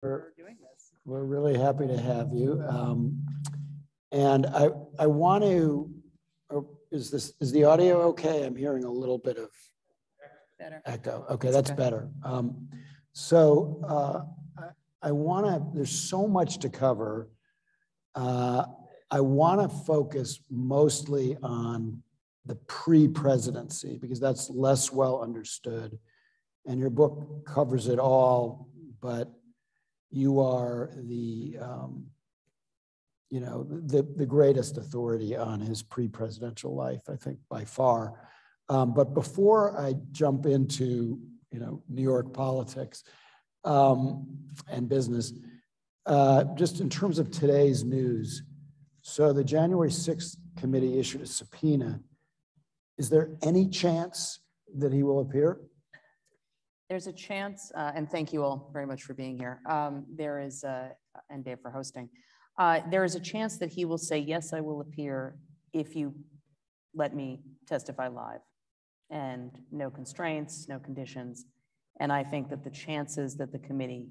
for doing this. We're really happy to have you. Um, and I, I want to, oh, is this, is the audio okay? I'm hearing a little bit of Better. echo. Okay, that's better. Um, so uh, I, I want to, there's so much to cover. Uh, I want to focus mostly on the pre-presidency because that's less well understood. And your book covers it all, but you are the, um, you know, the, the greatest authority on his pre-presidential life, I think by far. Um, but before I jump into, you know, New York politics um, and business, uh, just in terms of today's news, so the January 6th committee issued a subpoena. Is there any chance that he will appear? There's a chance, uh, and thank you all very much for being here. Um, there is, uh, and Dave for hosting. Uh, there is a chance that he will say, yes, I will appear if you let me testify live and no constraints, no conditions. And I think that the chances that the committee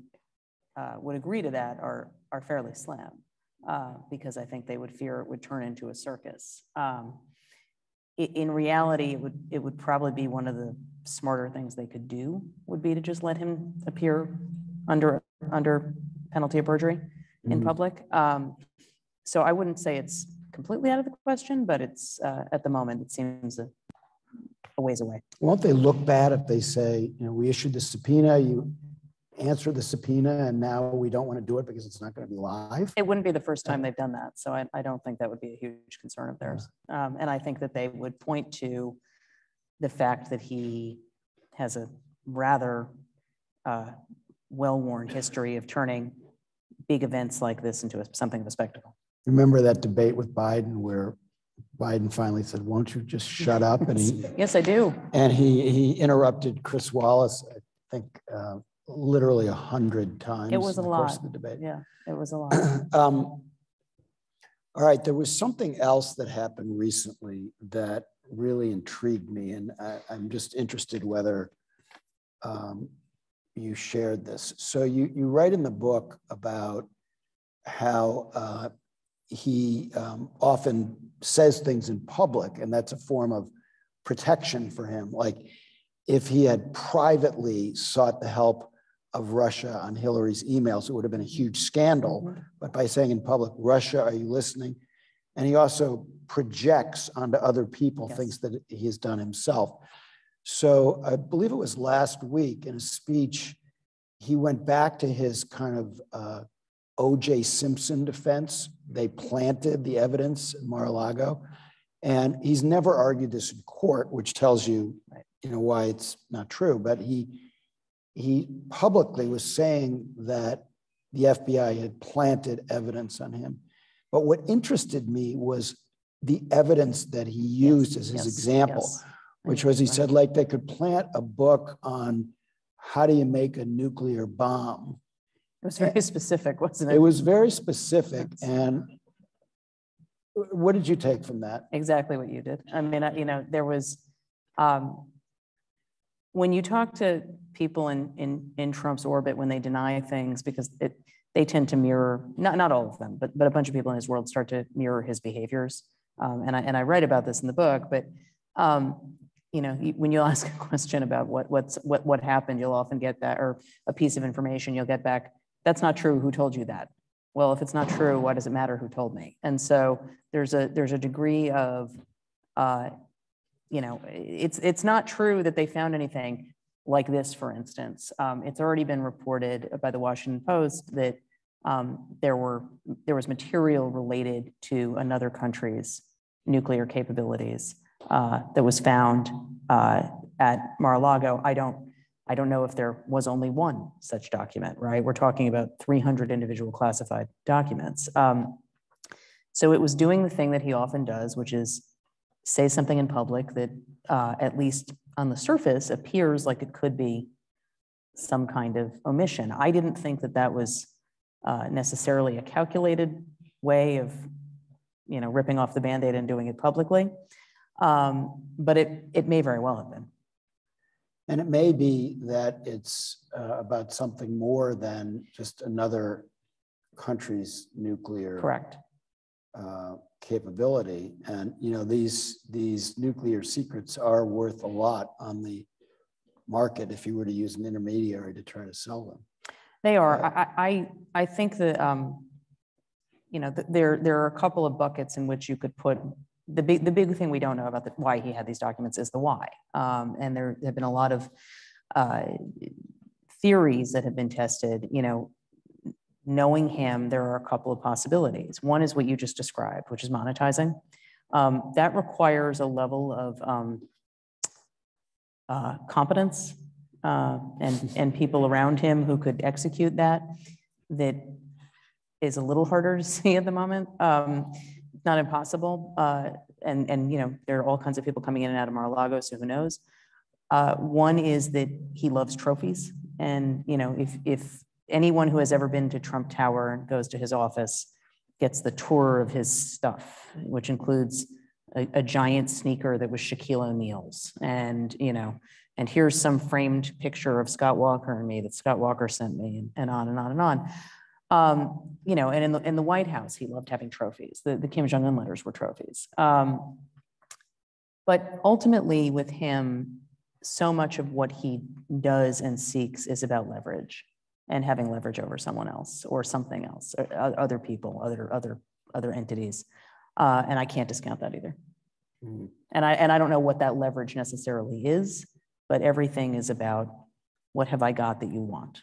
uh, would agree to that are, are fairly slim uh, because I think they would fear it would turn into a circus. Um, in reality, it would, it would probably be one of the smarter things they could do would be to just let him appear under, under penalty of perjury in Mhm. public. Um, so I wouldn't say it's completely out of the question, but it's, uh, at the moment, it seems a, a ways away. Won't they look bad if they say, you know, we issued the subpoena, you answer the subpoena, and now we don't want to do it because it's not going to be live? It wouldn't be the first time they've done that, so I, I don't think that would be a huge concern of theirs. Um, and I think that they would point to the fact that he has a rather uh, well-worn history of turning big events like this into a, something of a spectacle. Remember that debate with Biden where Biden finally said, won't you just shut up? And he, Yes, I do. and he, he interrupted Chris Wallace, I think, uh, literally a hundred times. It was a lot. of The debate. Yeah, it was a lot. Um, All right, there was something else that happened recently that really intrigued me, and I, I'm just interested whether um, you shared this. So you, you write in the book about how uh, he um, often says things in public, and that's a form of protection for him. Like if he had privately sought the help of Russia on Hillary's emails, it would have been a huge scandal Mhm. but by saying in public, Russia, are you listening? And he also projects onto other people Yes. things that he has done himself. So I believe it was last week in a speech, he went back to his kind of uh, OJ Simpson defense. They planted the evidence in Mar-a-Lago. And he's never argued this in court, which tells you, you know, why it's not true. But he he publicly was saying that the FBI had planted evidence on him. But what interested me was the evidence that he used as his Yes, example, yes. Which was he you're said, like, they could plant a book on how do you make a nuclear bomb. It was very specific, wasn't it? It was very specific. And what did you take from that? exactly what you did. I mean, you know, there was, um, when you talk to people in, in, in Trump's orbit, when they deny things, because it, they tend to mirror, not, not all of them, but, but a bunch of people in his world start to mirror his behaviors. Um, and I, and I write about this in the book, but, um, you know, when you'll ask a question about what, what's, what, what happened, you'll often get that, or a piece of information, you'll get back, that's not true, who told you that? Well, if it's not true, why does it matter who told me? And so there's a, there's a degree of, uh, you know, it's, it's not true that they found anything like this, for instance. Um, it's already been reported by the Washington Post that um, there were, there was material related to another country's nuclear capabilities uh, that was found uh, at Mar-a-Lago. I don't, I don't know if there was only one such document, right? We're talking about 300 individual classified documents. Um, so it was doing the thing that he often does, which is say something in public that, uh, at least on the surface, appears like it could be some kind of omission. I didn't think that that was uh, necessarily a calculated way of, you know, ripping off the Band-Aid and doing it publicly. Um, but it, it may very well have been. And it may be that it's uh, about something more than just another country's nuclear Correct. uh, capability. And, you know, these, these nuclear secrets are worth a lot on the market if you were to use an intermediary to try to sell them. They are. I, I, I- I think that, um, you know, there, there are a couple of buckets in which you could put, the big, the big thing we don't know about the, why he had these documents is the why. Um, and there have been a lot of, uh, theories that have been tested, you know, knowing him, there are a couple of possibilities. One is what you just described, which is monetizing. Um, that requires a level of, um, uh, competence uh, and, and people around him who could execute that, that is a little harder to see at the moment. Um, Not impossible. uh, And, and, you know, there are all kinds of people coming in and out of Mar-a-Lago, so who knows? Uh, One is that he loves trophies. And, you know, if, if anyone who has ever been to Trump Tower and goes to his office gets the tour of his stuff, which includes a, a giant sneaker that was Shaquille O'Neal's and, you know, and here's some framed picture of Scott Walker and me that Scott Walker sent me and, and on and on and on. Um, you know, and in the, in the White House, he loved having trophies. The, the Kim Jong-un letters were trophies. Um, but ultimately with him, so much of what he does and seeks is about leverage and having leverage over someone else or something else, or other people, other, other, other entities. Uh, and I can't discount that either. Mm. And I, and I don't know what that leverage necessarily is, but everything is about what have I got that you want?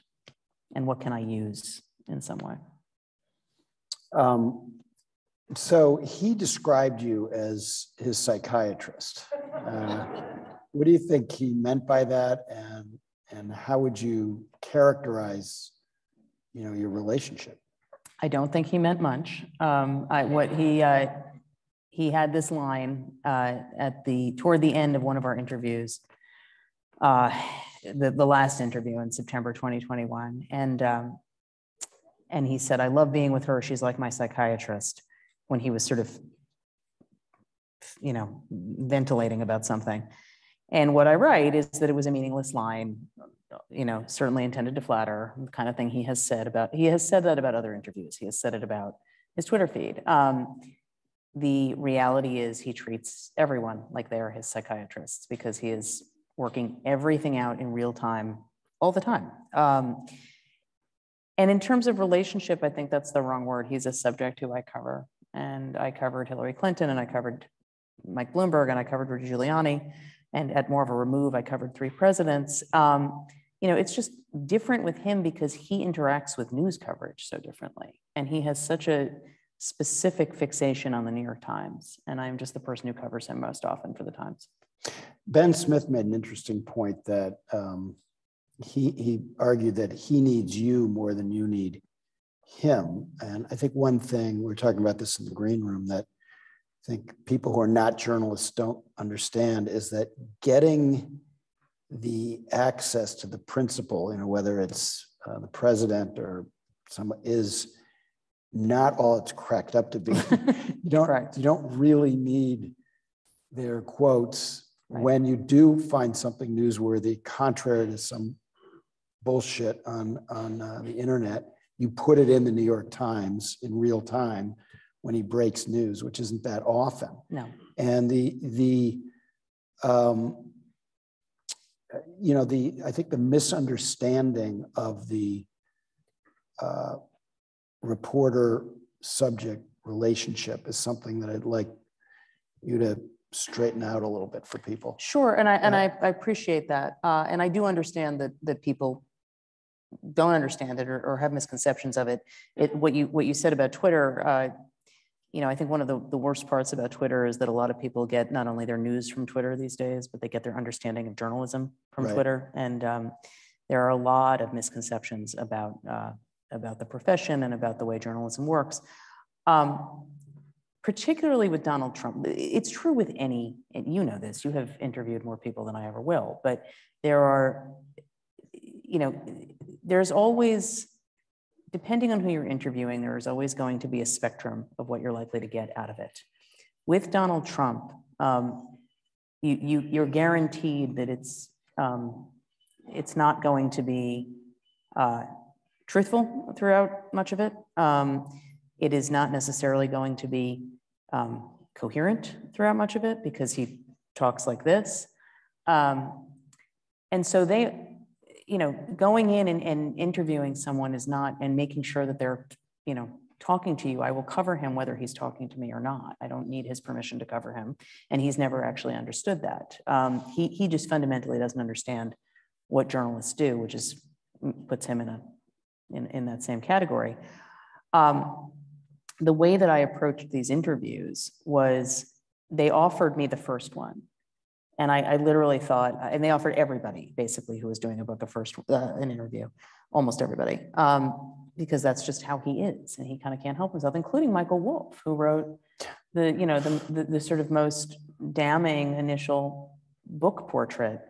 And what can I use in some way? Um, So he described you as his psychiatrist. Uh, What do you think he meant by that? And, and how would you characterize, you know, your relationship? I don't think he meant much. Um, I, what he, uh, he had this line, uh, at the, toward the end of one of our interviews. Uh, the, the last interview in September 2021. And, um, and he said, I love being with her. She's like my psychiatrist when he was sort of, you know, ventilating about something. And what I write is that it was a meaningless line, you know, certainly intended to flatter, the kind of thing he has said about, he has said that about other interviews. He has said it about his Twitter feed. Um, the reality is he treats everyone like they are his psychiatrists because he is working everything out in real time all the time. Um, and in terms of relationship, I think that's the wrong word. He's a subject who I cover. And I covered Hillary Clinton and I covered Mike Bloomberg and I covered Rudy Giuliani. And at more of a remove, I covered three presidents. Um, you know, it's just different with him because he interacts with news coverage so differently. And he has such a specific fixation on the New York Times. And I'm just the person who covers him most often for the Times. Ben Smith made an interesting point that um, he, he argued that he needs you more than you need him. And I think one thing, we we're talking about this in the green room, that I think people who are not journalists don't understand is that getting the access to the principal, you know, whether it's uh, the president or someone, is not all it's cracked up to be. You don't, you don't really need their quotes Right. when you do find something newsworthy, contrary to some bullshit on, on uh, the internet, you put it in the New York Times in real time when he breaks news, which isn't that often. No, And the, the, um, uh, you know, the, I think the misunderstanding of the uh, reporter subject relationship is something that I'd like you to straighten out a little bit for people. Sure, and I, and Yeah. I, I appreciate that. Uh, and I do understand that, that people don't understand it or, or have misconceptions of it. It, what you, what you said about Twitter, uh, you know, I think one of the, the worst parts about Twitter is that a lot of people get not only their news from Twitter these days, but they get their understanding of journalism from Right. Twitter. And, um, there are a lot of misconceptions about, uh, about the profession and about the way journalism works. Um, particularly with Donald Trump. It's true with any, and you know this, you have interviewed more people than I ever will, but there are, you know, there's always, depending on who you're interviewing, there is always going to be a spectrum of what you're likely to get out of it. With Donald Trump, um, you, you, you're guaranteed that it's, um, it's not going to be uh, truthful throughout much of it. Um, it is not necessarily going to be um, coherent throughout much of it because he talks like this. Um, and so they, you know, going in and, and interviewing someone is not, and making sure that they're, you know, talking to you, I will cover him whether he's talking to me or not. I don't need his permission to cover him. And he's never actually understood that. Um, he, he just fundamentally doesn't understand what journalists do, which is puts him in a in, in that same category. Um, the way that I approached these interviews was they offered me the first one. And I, I literally thought, and they offered everybody basically who was doing a book a first uh, an interview, almost everybody, um, because that's just how he is, and he kind of can't help himself, including Michael Wolff, who wrote the you know the, the, the sort of most damning initial book portrait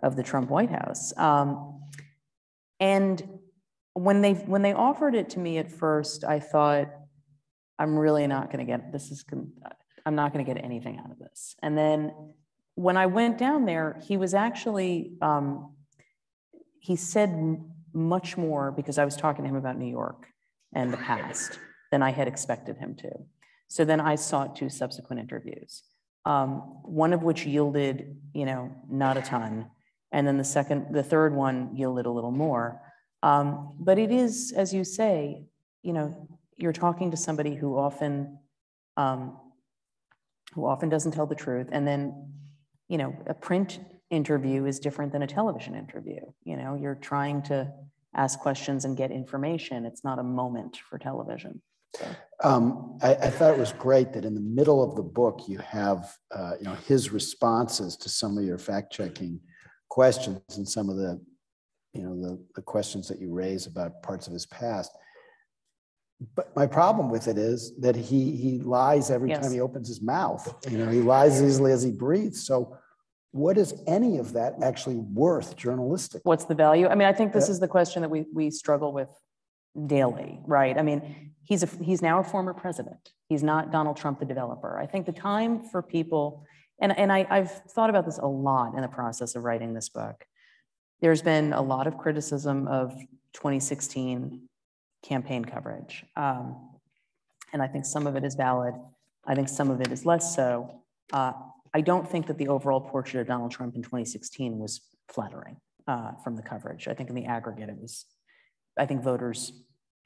of the Trump White House. Um, and when they when they offered it to me at first, I thought, I'm really not going to get this is I'm not going to get anything out of this. And then when I went down there, he was actually um, he said much more because I was talking to him about New York and the past than I had expected him to. So then I sought two subsequent interviews, um, one of which yielded, you know, not a ton, and then the second, the third one yielded a little more. Um, but it is, as you say, you know, you're talking to somebody who often, um, who often doesn't tell the truth. And then, you know, a print interview is different than a television interview. You know, you're trying to ask questions and get information. It's not a moment for television. So. Um, I, I, thought it was great that in the middle of the book you have, uh, you know, his responses to some of your fact checking questions and some of the, you know, the, the questions that you raise about parts of his past. But my problem with it is that he he lies every yes. time he opens his mouth. You know, he lies as easily as he breathes. So what is any of that actually worth journalistic? What's the value? I mean, I think this yeah. is the question that we we struggle with daily, right? I mean, he's a he's now a former president. He's not Donald Trump, the developer. I think the time for people, and, and I, I've thought about this a lot in the process of writing this book. There's been a lot of criticism of 2016 campaign coverage. Um, and I think some of it is valid. I think some of it is less so. Uh, I don't think that the overall portrait of Donald Trump in 2016 was flattering uh, from the coverage. I think in the aggregate, it was, I think voters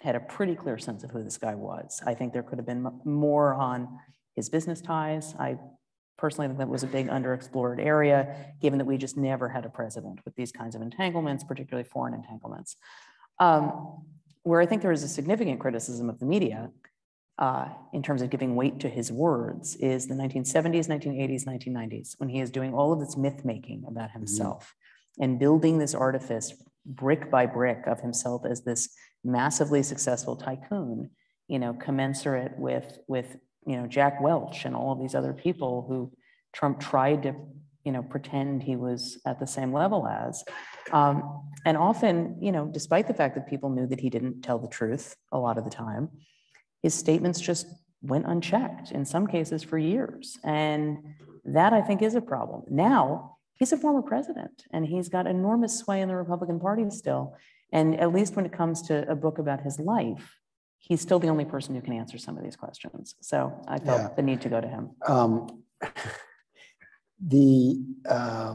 had a pretty clear sense of who this guy was. I think there could have been more on his business ties. I personally think that was a big underexplored area, given that we just never had a president with these kinds of entanglements, particularly foreign entanglements. Um, where I think there is a significant criticism of the media uh, in terms of giving weight to his words is the 1970s, 1980s, 1990s, when he is doing all of this myth making about mm-hmm. himself mm-hmm. and building this artifice brick by brick of himself as this massively successful tycoon, you know, commensurate with, with you know, Jack Welch and all of these other people who Trump tried to you know, pretend he was at the same level as. Um, and often, you know, despite the fact that people knew that he didn't tell the truth a lot of the time, his statements just went unchecked in some cases for years. And that I think is a problem. Now, he's a former president and he's got enormous sway in the Republican Party still. And at least when it comes to a book about his life, he's still the only person who can answer some of these questions. So I felt yeah. the need to go to him. Um, the uh,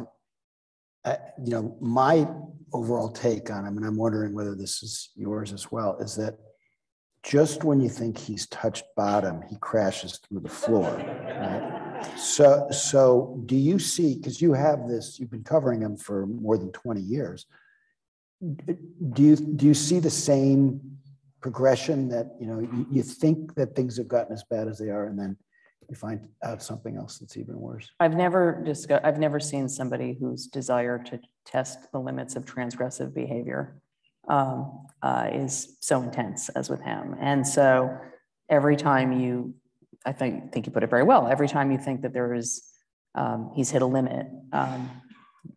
uh, you know my overall take on him, and I'm wondering whether this is yours as well, is that just when you think he's touched bottom, he crashes through the floor. Right? So, so do you see? Because you have this, you've been covering him for more than 20 years. Do you do you see the same progression that you know you, you think that things have gotten as bad as they are, and then you find out something else that's even worse. I've never discussed, I've never seen somebody whose desire to test the limits of transgressive behavior um, uh, is so intense as with him. And so every time you, I think, think you put it very well, every time you think that there is, um, he's hit a limit, um,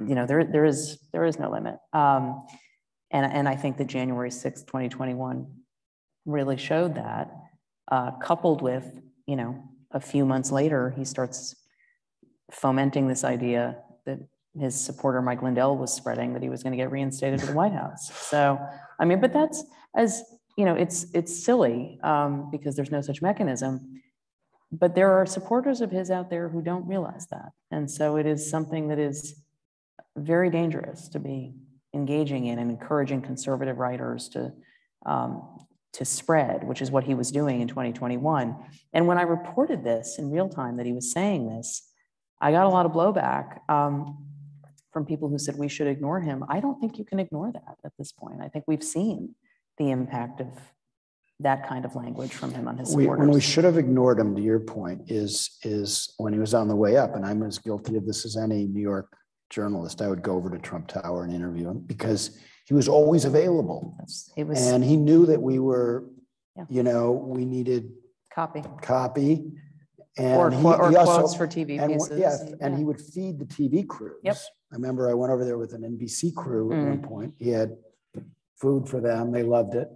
you know, there, there is, there is no limit. Um, and, and I think that January 6th, 2021 really showed that, uh, coupled with, you know, a few months later, he starts fomenting this idea that his supporter Mike Lindell was spreading that he was going to get reinstated to the White House. So, I mean, but that's as you know, it's it's silly um, because there's no such mechanism. But there are supporters of his out there who don't realize that, and so it is something that is very dangerous to be engaging in and encouraging conservative writers to um, to spread, which is what he was doing in 2021. And when I reported this in real time that he was saying this, I got a lot of blowback um, from people who said we should ignore him. I don't think you can ignore that at this point. I think we've seen the impact of that kind of language from him on his We, when we should have ignored him, to your point, is, is when he was on the way up, and I'm as guilty of this as any New York journalist, I would go over to Trump Tower and interview him because he was always available. That's- He was And he knew that we were, Yeah. you know, we needed copy copy. or, And he or he also- quotes for TV And, pieces. w- yeah, and yeah. he would feed the TV crews. Yep. I remember I went over there with an NBC crew at Mm. one point. He had food for them. They loved it,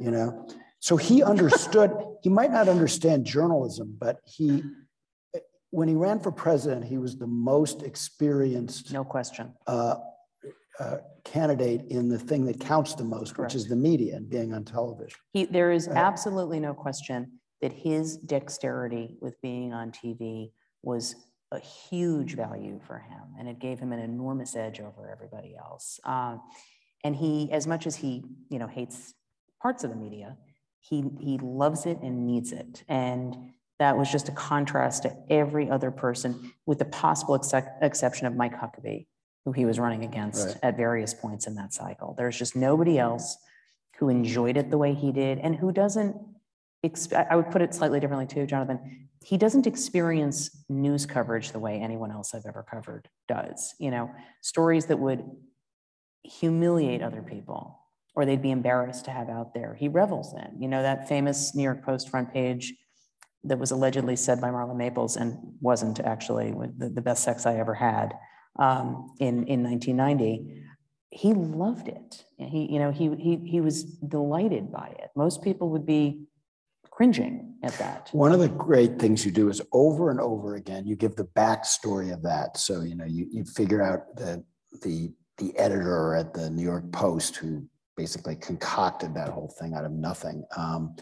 you know? So he understood, he might not understand journalism, but he, when he ran for president, he was the most experienced No question. uh, uh, candidate in the thing that counts the most, which is the media and being on television. He, there is Uh, absolutely no question that his dexterity with being on TV was a huge value for him, and it gave him an enormous edge over everybody else. Um, and he, as much as he, you know, hates parts of the media, he he loves it and needs it. And that was just a contrast to every other person, with the possible excep- exception of Mike Huckabee, who he was running against Right. at various points in that cycle. There's just nobody else who enjoyed it the way he did and who doesn't I would put it slightly differently too, Jonathan. He doesn't experience news coverage the way anyone else I've ever covered does. You know, stories that would humiliate other people or they'd be embarrassed to have out there. He revels in, you know, that famous New York Post front page that was allegedly said by Marla Maples and wasn't actually the, the best sex I ever had um, in, in 1990 he loved it. He, you know, he, he, he was delighted by it. Most people would be cringing at that. One of the great things you do is over and over again, you give the backstory of that. So, you know, you, you figure out the, the, the editor at the New York Post who basically concocted that whole thing out of nothing. Um,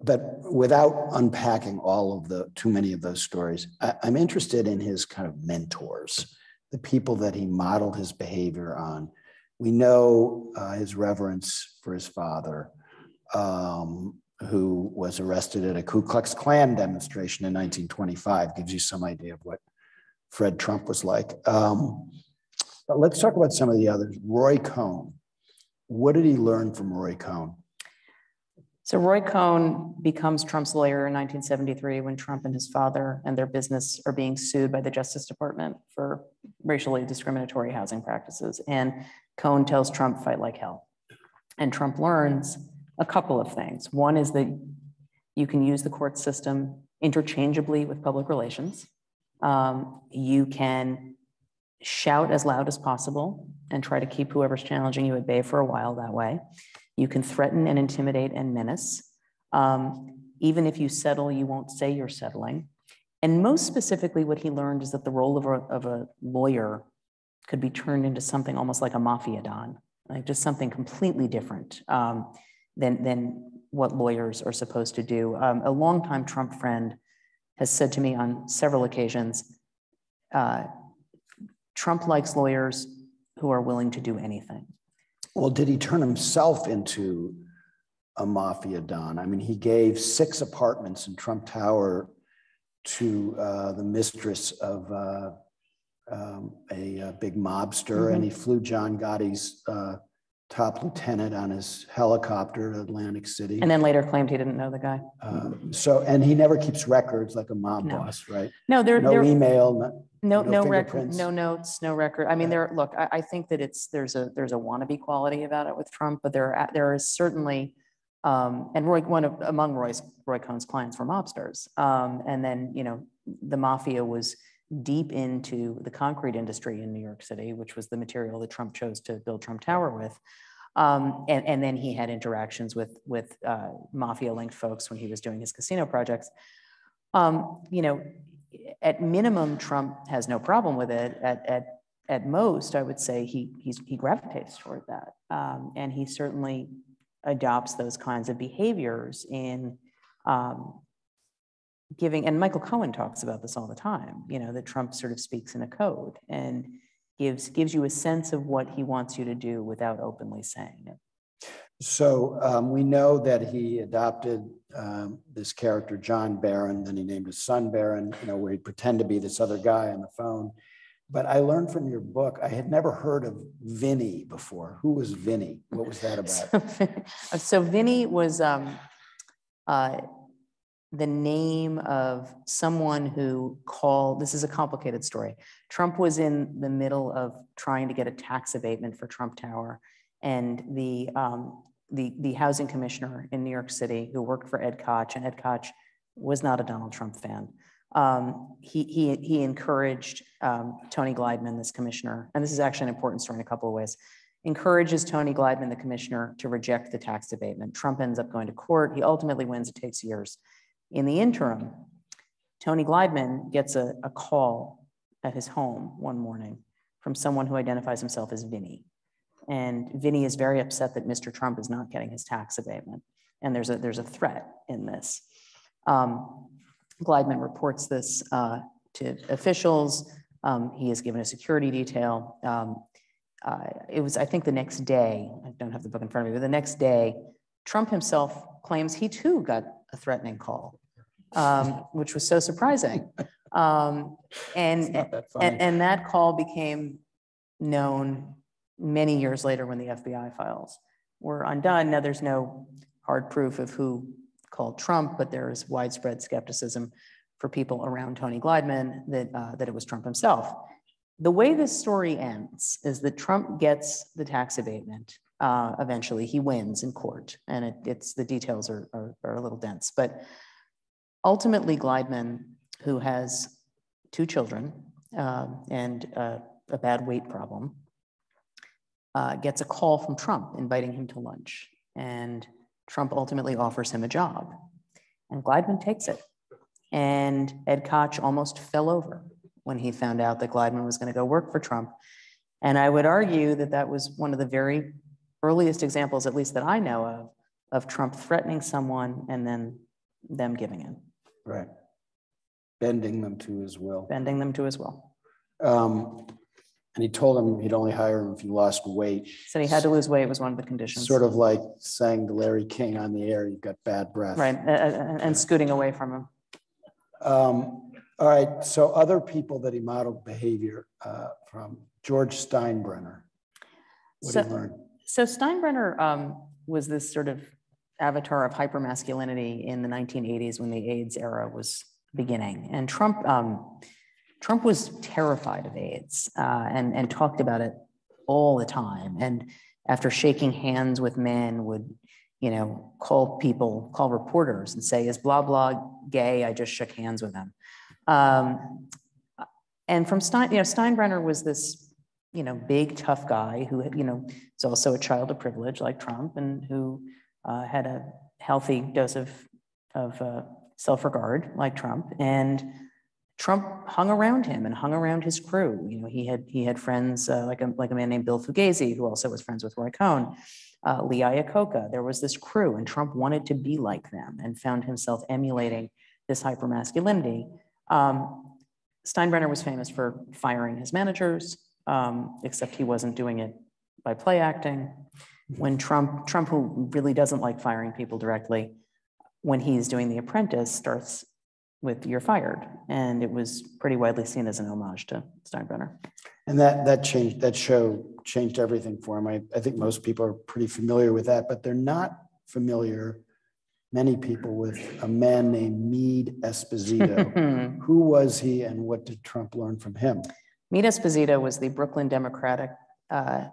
but without unpacking all of the, too many of those stories, I, I'm interested in his kind of mentors, the people that he modeled his behavior on. We know uh, his reverence for his father, um, who was arrested at a Ku Klux Klan demonstration in 1925. Gives you some idea of what Fred Trump was like. Um, but let's talk about some of the others. Roy Cohn. What did he learn from Roy Cohn? So Roy Cohn becomes Trump's lawyer in 1973 when Trump and his father and their business are being sued by the Justice Department for racially discriminatory housing practices. And Cohn tells Trump, fight like hell. And Trump learns a couple of things. One is that you can use the court system interchangeably with public relations. Um, you can shout as loud as possible and try to keep whoever's challenging you at bay for a while that way. You can threaten and intimidate and menace. Um, even if you settle, you won't say you're settling. And most specifically, what he learned is that the role of a, of a lawyer could be turned into something almost like a mafia don, like just something completely different um, than, than what lawyers are supposed to do. Um, a longtime Trump friend has said to me on several occasions, uh, Trump likes lawyers who are willing to do anything. Well, did he turn himself into a mafia don? I mean, he gave six apartments in Trump Tower to uh, the mistress of uh, um, a, uh big mobster, and he flew John Gotti's uh, top lieutenant on his helicopter to Atlantic City. And then later claimed he didn't know the guy. Um, so, and he never keeps records like a mob No. boss, right? No, there, No there, email, no, no, no no record, fingerprints. no notes, no record. I mean, there, look, I, I think that it's, there's a, there's a wannabe quality about it with Trump, but there, are- there is certainly, um, and Roy, one of, among Roy's, Roy Cohn's clients were mobsters. Um, and then, you know, the mafia was deep into the concrete industry in New York City, which was the material that Trump chose to build Trump Tower with. Um, and, and then he had interactions with, with, uh, mafia linked folks when he was doing his casino projects. Um, you know, at minimum, Trump has no problem with it. At, at, at most, I would say he, he gravitates toward that. Um, and he certainly adopts those kinds of behaviors in um, giving, and Michael Cohen talks about this all the time, you know, that Trump sort of speaks in a code and gives, gives you a sense of what he wants you to do without openly saying it. So um, we know that he adopted um, this character, John Barron, then he named his son Barron, you know, where he'd pretend to be this other guy on the phone. But I learned from your book, I had never heard of Vinny before. Who was Vinny? What was that about? so, so Vinny was um, uh, the name of someone who called, this is a complicated story. Trump was in the middle of trying to get a tax abatement for Trump Tower. And the, um, the, the housing commissioner in New York City who worked for Ed Koch, and Ed Koch was not a Donald Trump fan. Um, he, he, he encouraged um, Tony Gliedman, this commissioner, and this is actually an important story in a couple of ways, encourages Tony Gliedman, the commissioner, to reject the tax abatement. Trump ends up going to court. He ultimately wins. It takes years. In the interim, Tony Gliedman gets a, a call at his home one morning from someone who identifies himself as Vinny. And Vinny is very upset that Mr. Trump is not getting his tax abatement. And there's a, there's a threat in this. Um, Gliedman reports this uh, to officials. Um, he is given a security detail. Um, uh, it was, I think, the next day, I don't have the book in front of me, but the next day, Trump himself claims he too got a threatening call, um, which was so surprising. Um, and, that and, and that call became known many years later when the FBI files were undone. Now, there's no hard proof of who called Trump, but there is widespread skepticism for people around Tony Gliedman that, uh, that it was Trump himself. The way this story ends is that Trump gets the tax abatement. Uh, eventually, he wins in court, and it, it's the details are, are, are a little dense. But ultimately, Gliedman, who has two children uh, and uh, a bad weight problem, uh, gets a call from Trump inviting him to lunch. And Trump ultimately offers him a job. And Gliedman takes it. And Ed Koch almost fell over when he found out that Gliedman was going to go work for Trump. And I would argue that that was one of the very earliest examples, at least that I know of, of Trump threatening someone and then them giving in. Right. Bending them to his will. Bending them to his will. Um, and he told him he'd only hire him if he lost weight. Said he had to lose weight was one of the conditions. Sort of like saying to Larry King on the air, you've got bad breath. Right, and, and scooting away from him. Um, all right, so other people that he modeled behavior uh, from, George Steinbrenner. What So- did you learn? So Steinbrenner um, was this sort of avatar of hypermasculinity in the 1980s when the AIDS era was beginning. And Trump, um, Trump was terrified of AIDS uh, and, and talked about it all the time. And after shaking hands with men, would you know call people, call reporters, and say, "Is blah blah gay? I just shook hands with him." Um, and from Stein, you know, Steinbrenner was this you know, big tough guy who, you know, is also a child of privilege like Trump and who uh, had a healthy dose of, of uh, self-regard like Trump. And Trump hung around him and hung around his crew. You know, he had he had friends uh, like a like a man named Bill Fugazy, who also was friends with Roy Cohn, uh, Lee Iacocca. There was this crew, and Trump wanted to be like them and found himself emulating this hypermasculinity. Um, Steinbrenner was famous for firing his managers, um, except he wasn't doing it by play acting. When Trump, Trump, who really doesn't like firing people directly, when he's doing The Apprentice, starts with "You're fired," and it was pretty widely seen as an homage to Steinbrenner. And that, that changed, that show changed everything for him. I, I think most people are pretty familiar with that, but they're not familiar, many people, with a man named Meade Esposito. Who was he and what did Trump learn from him? Meade Esposito was the Brooklyn Democratic uh,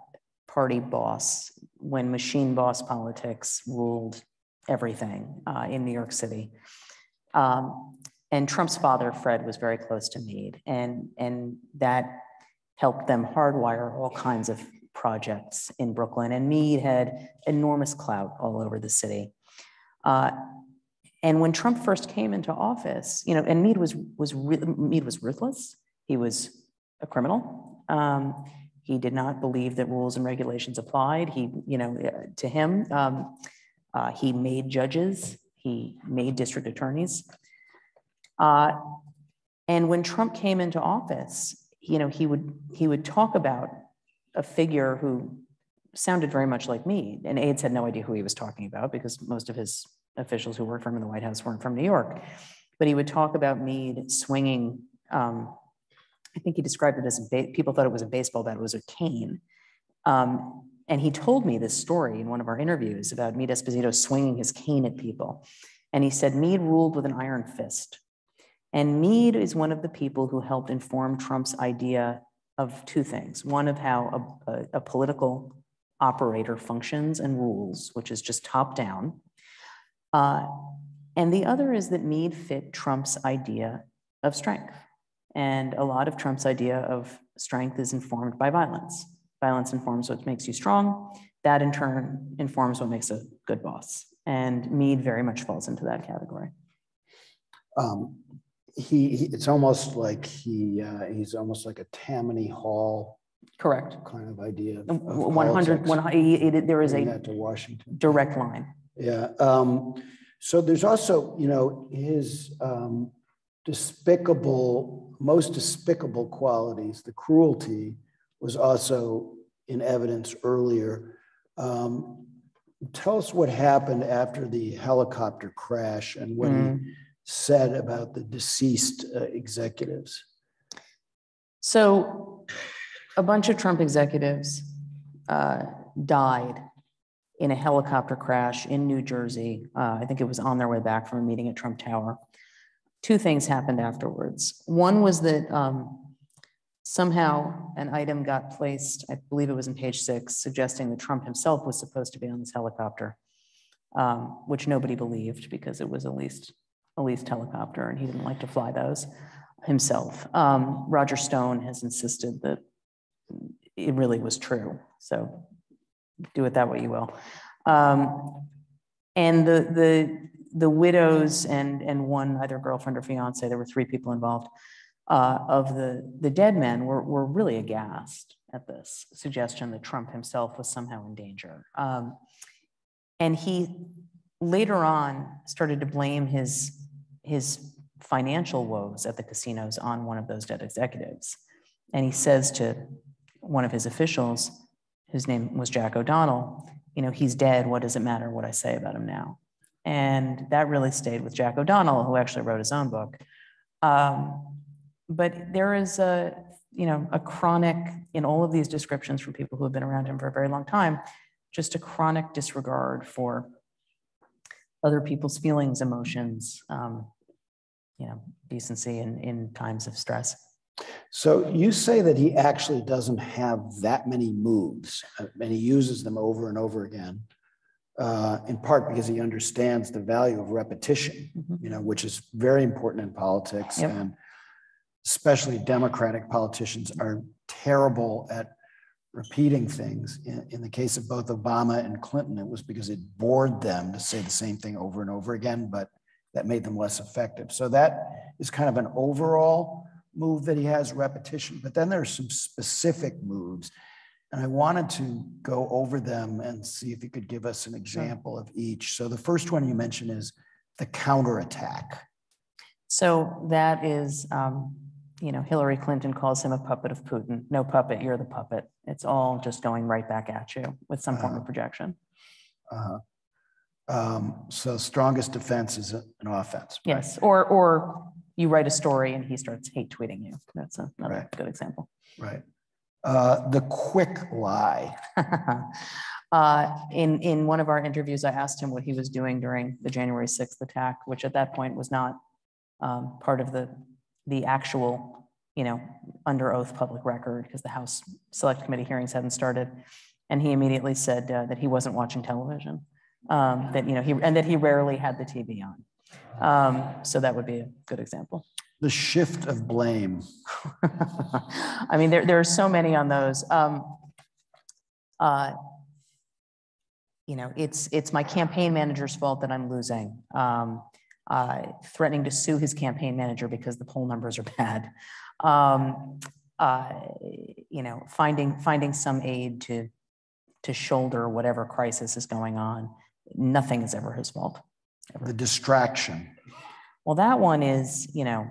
Party boss when machine boss politics ruled everything uh, in New York City. Um, and Trump's father, Fred, was very close to Meade, and, and that helped them hardwire all kinds of projects in Brooklyn. And Meade had enormous clout all over the city. Uh, and when Trump first came into office, you know, and Meade was was Meade was ruthless. He was a criminal. Um, he did not believe that rules and regulations applied. He, you know, uh, to him, um, uh, he made judges. He made district attorneys. Uh, and when Trump came into office, you know, he would he would talk about a figure who sounded very much like me. And aides had no idea who he was talking about because most of his officials who worked for him in the White House weren't from New York. But he would talk about Meade swinging. Um, I think he described it as a people thought it was a baseball bat. It was a cane. Um, and he told me this story in one of our interviews about Meade Esposito swinging his cane at people. And he said Meade ruled with an iron fist. And Meade is one of the people who helped inform Trump's idea of two things. One of how a, a, a political operator functions and rules, which is just top down. Uh, and the other is that Meade fit Trump's idea of strength. And a lot of Trump's idea of strength is informed by violence. Violence informs what makes you strong. That in turn informs what makes a good boss. And Meade very much falls into that category. Um, he, he, it's almost like he uh, he's almost like a Tammany Hall Correct. kind of idea. of- Um, of 100, politics. 100 it- it- there is Bring a to Washington. direct line. Yeah. Um, so there's also, you know, his um, despicable, most despicable qualities, the cruelty was also in evidence earlier. Um, tell us what happened after the helicopter crash and what Mm. he said about the deceased uh, executives. So a bunch of Trump executives uh, died in a helicopter crash in New Jersey. Uh, I think it was on their way back from a meeting at Trump Tower. Two things happened afterwards. One was that um, somehow an item got placed, I believe it was in page six, suggesting that Trump himself was supposed to be on this helicopter, um, which nobody believed because it was a leased, leased helicopter and he didn't like to fly those himself. Um, Roger Stone has insisted that it really was true. So do it that way you will. Um, and the, the, the widows and, and one either girlfriend or fiance, there were three people involved, uh, of the, the dead men were, were really aghast at this suggestion that Trump himself was somehow in danger. Um, and he later on started to blame his, his financial woes at the casinos on one of those dead executives. And he says to one of his officials, whose name was Jack O'Donnell, you know, he's dead. What does it matter what I say about him now? And that really stayed with Jack O'Donnell, who actually wrote his own book. Um, but there is a, you know, a chronic, in all of these descriptions from people who have been around him for a very long time, just a chronic disregard for other people's feelings, emotions, um, you know, decency in, in times of stress. So you say that he actually doesn't have that many moves uh, and he uses them over and over again. Uh, in part because he understands the value of repetition, Mhm. you know, which is very important in politics Yep. and especially Democratic politicians are terrible at repeating things. In, in the case of both Obama and Clinton, it was because it bored them to say the same thing over and over again, but that made them less effective. So that is kind of an overall move that he has repetition, but then there's some specific moves. And I wanted to go over them and see if you could give us an example of each. So the first one you mentioned is the counterattack. So that is, um, you know, Hillary Clinton calls him a puppet of Putin. No puppet, you're the puppet. It's all just going right back at you with some form of projection. Uh, um, so strongest defense is an offense. right? Yes, or, or you write a story and he starts hate tweeting you. That's a- another Right. good example. Right. Uh, the quick lie. Uh, In, in one of our interviews, I asked him what he was doing during the January 6th attack, which at that point was not um, part of the, the actual, you know, under oath public record because the House Select Committee hearings hadn't started. And he immediately said uh, that he wasn't watching television, um, that, you know, he, and that he rarely had the TV on. Um, So that would be a good example. The shift of blame. I mean, there, there are so many on those. Um, uh, You know, it's, it's my campaign manager's fault that I'm losing. Um, uh, threatening to sue his campaign manager because the poll numbers are bad. Um, uh, you know, finding finding some aid to to shoulder whatever crisis is going on. Nothing is ever his fault. The distraction. Well, that one is, you know,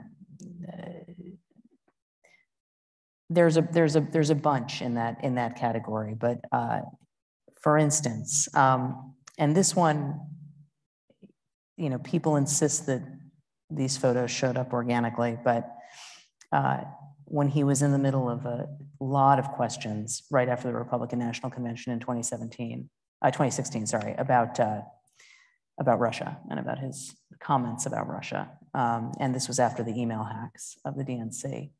uh, there's a there's a there's a bunch in that in that category. But uh, for instance, um, and this one, you know, people insist that these photos showed up organically, but uh, when he was in the middle of a lot of questions right after the Republican National Convention in 2017, uh, 2016, sorry, about uh, about Russia and about his comments about Russia. Um, and this was after the email hacks of the DNC.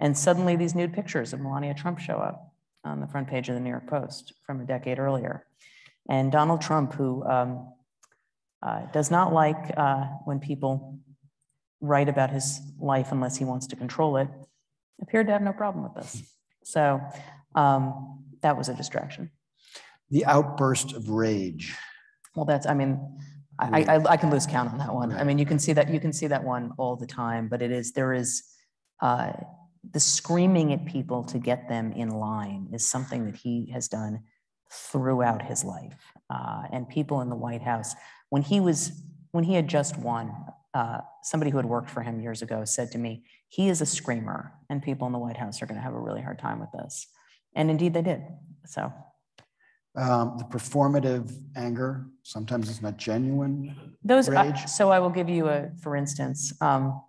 And suddenly these nude pictures of Melania Trump show up on the front page of the New York Post from a decade earlier. And Donald Trump, who um, uh, does not like uh, when people write about his life unless he wants to control it, appeared to have no problem with this. So um, that was a distraction. The outburst of rage. Well, that's, I mean, I, I, I can lose count on that one. I mean, you can see that, you can see that one all the time, but it is, there is, uh, the screaming at people to get them in line is something that he has done throughout his life. Uh, and people in the White House, when he was, when he had just won, uh, somebody who had worked for him years ago said to me, he is a screamer and people in the White House are gonna have a really hard time with this. And indeed they did, so. Um, the performative anger, sometimes it's not genuine. Those, Rage? so I will give you a, for instance, um,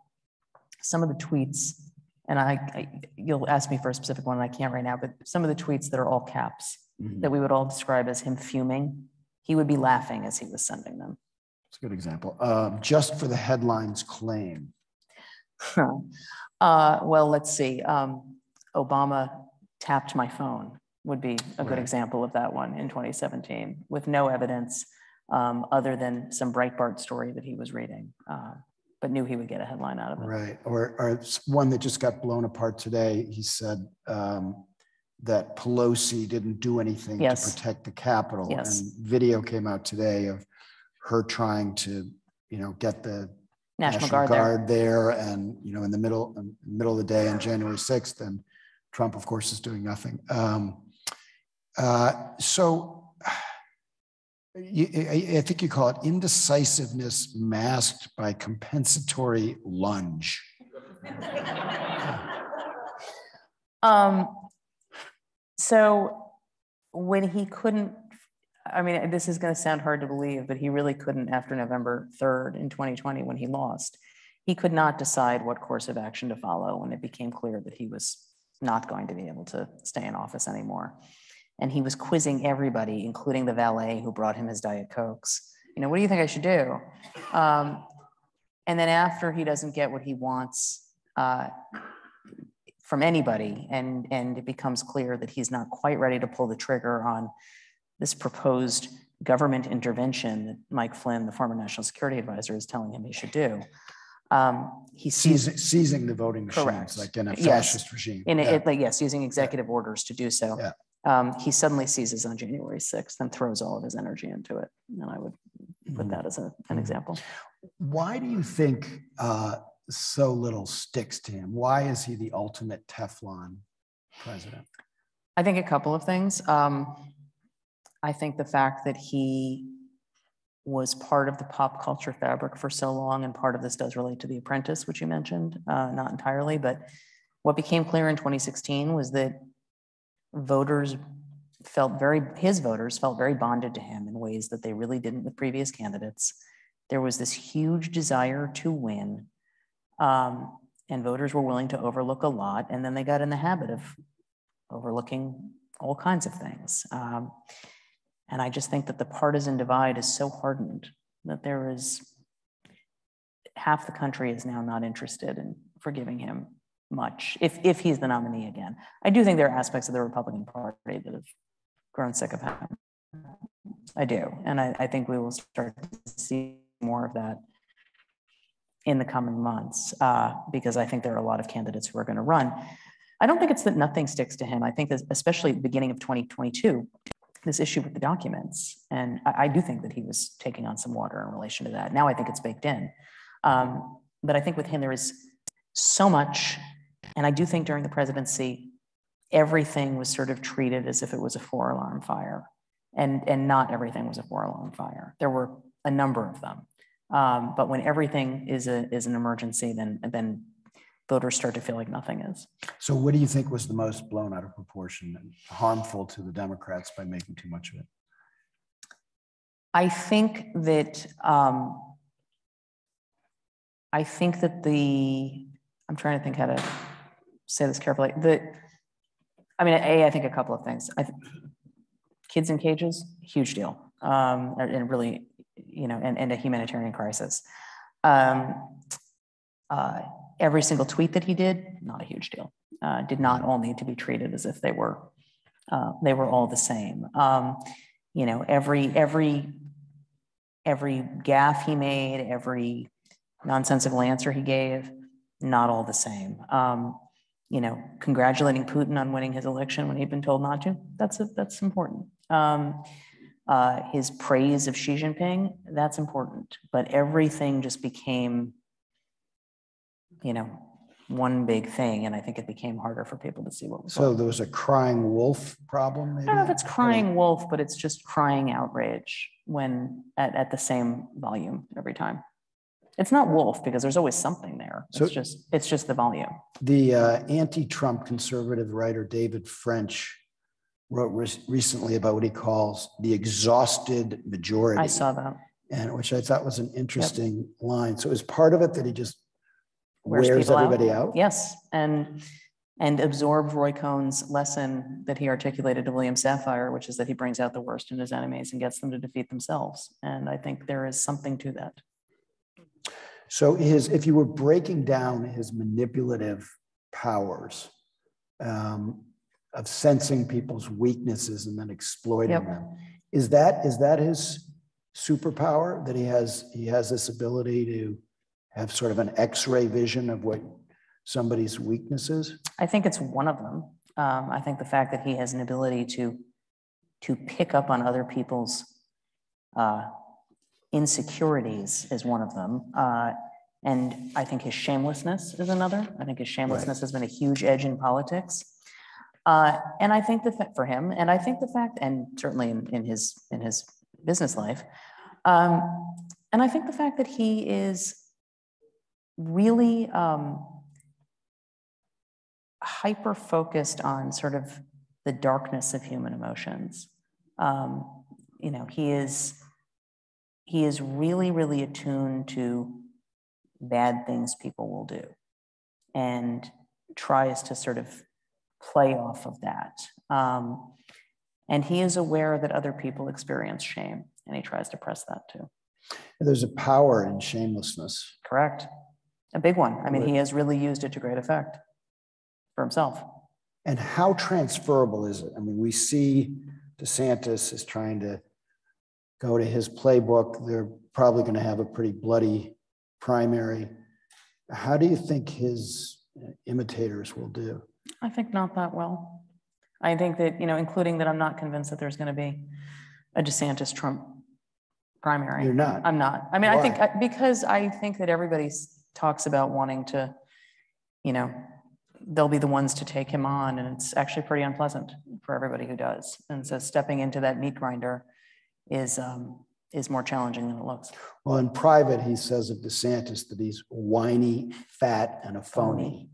some of the tweets, and I, I, you'll ask me for a specific one, and I can't right now, but some of the tweets that are all caps, Mhm. that we would all describe as him fuming, he would be laughing as he was sending them. It's a good example. Um, just for the headlines claim. Uh, well, let's see, um, Obama tapped my phone would be a good Right. example of that one in 2017, with no evidence um, other than some Breitbart story that he was reading, uh, but knew he would get a headline out of it. Right, or, or one that just got blown apart today. He said um, that Pelosi didn't do anything to protect the Capitol. Yes. And video came out today of her trying to, you know, get the National Guard there. Guard there and, you know, in the middle, in the middle of the day on January 6th, and Trump, of course, is doing nothing. Um, uh, So I think you call it indecisiveness masked by compensatory lunge. Um, so when he couldn't, I mean, this is going to sound hard to believe, but he really couldn't after November 3rd in 2020 when he lost. He could not decide what course of action to follow when it became clear that he was not going to be able to stay in office anymore. And he was quizzing everybody, including the valet who brought him his Diet Cokes. You know, what do you think I should do? Um, and then after he doesn't get what he wants, uh, from anybody and and it becomes clear that he's not quite ready to pull the trigger on this proposed government intervention that Mike Flynn, the former national security advisor, is telling him he should do. Um, he sees Seizing, seizing the voting machines, Correct. like in a Yes. fascist regime. in Yeah. it, like yes, using executive orders to do so. Yeah. Um, he suddenly seizes on January 6th and throws all of his energy into it. And I would put Mhm. that as a, an Mhm. example. Why do you think uh, so little sticks to him? Why is he the ultimate Teflon president? I think a couple of things. Um, I think the fact that he was part of the pop culture fabric for so long, and part of this does relate to The Apprentice, which you mentioned, uh, not entirely, but what became clear in 2016 was that voters felt very, his voters felt very bonded to him in ways that they really didn't with previous candidates. There was this huge desire to win. Um, and voters were willing to overlook a lot, and then they got in the habit of overlooking all kinds of things. Um, and I just think that the partisan divide is so hardened that there is half the country is now not interested in forgiving him much if, if he's the nominee again. I do think there are aspects of the Republican Party that have grown sick of him. I do. And I, I think we will start to see more of that in the coming months uh, because I think there are a lot of candidates who are going to run. I don't think it's that nothing sticks to him. I think that especially at the beginning of 2022, this issue with the documents. And I, I do think that he was taking on some water in relation to that. Now I think it's baked in. Um, but I think with him, there is so much. And I do think during the presidency, everything was sort of treated as if it was a four alarm fire. And, and not everything was a four alarm fire. There were a number of them. Um, but when everything is a is an emergency, then then voters start to feel like nothing is. So what do you think was the most blown out of proportion and harmful to the Democrats by making too much of it? I think that um, I think that the I'm trying to think how to say this carefully. The I mean, a I think a couple of things. I, kids in cages, huge deal, um, and really, you know, and, and a humanitarian crisis. Um, uh, every single tweet that he did, not a huge deal. Uh, did not all need to be treated as if they were uh, they were all the same. Um, you know, every every every gaffe he made, every nonsensical answer he gave, not all the same. Um, you know, congratulating Putin on winning his election when he'd been told not to, that's a, that's important. Um, uh, his praise of Xi Jinping, that's important. But everything just became you know, one big thing, and I think it became harder for people to see what was. So there was a crying wolf problem? I don't know if it's crying wolf, but it's just crying outrage when at, at the same volume every time. It's not wolf because there's always something there. It's just it's just the volume. The uh, anti-Trump conservative writer David French wrote re recently about what he calls the exhausted majority. I saw that, and which I thought was an interesting yep. line. So is part of it that he just wears, wears everybody out. out. Yes, and and absorb Roy Cohn's lesson that he articulated to William Safire, which is that he brings out the worst in his enemies and gets them to defeat themselves. And I think there is something to that. So his, if you were breaking down his manipulative powers um, of sensing people's weaknesses and then exploiting yep. them, is that is that his superpower that he has? He has this ability to have sort of an x-ray vision of what somebody's weakness is? I think it's one of them. Um, I think the fact that he has an ability to to pick up on other people's uh, insecurities is one of them. Uh, and I think his shamelessness is another. I think his shamelessness right. has been a huge edge in politics. Uh, and I think that for him, and I think the fact, and certainly in, in his in his business life, um, and I think the fact that he is really um, hyper focused on sort of the darkness of human emotions. Um, you know, he is he is really, really attuned to bad things people will do, and tries to sort of play off of that. Um, and he is aware that other people experience shame, and he tries to press that too. There's a power in shamelessness. Correct. A big one. I mean, he has really used it to great effect for himself. And how transferable is it? I mean, we see DeSantis is trying to go to his playbook. They're probably going to have a pretty bloody primary. How do you think his imitators will do? I think not that well. I think that, you know, including that I'm not convinced that there's going to be a DeSantis Trump primary. You're not. I'm not. I mean, Why? I think because I think that everybody talks about wanting to, you know, they'll be the ones to take him on. And it's actually pretty unpleasant for everybody who does. And so stepping into that meat grinder is, um, is more challenging than it looks. Well, in private, he says of DeSantis that he's whiny, fat, and a phony.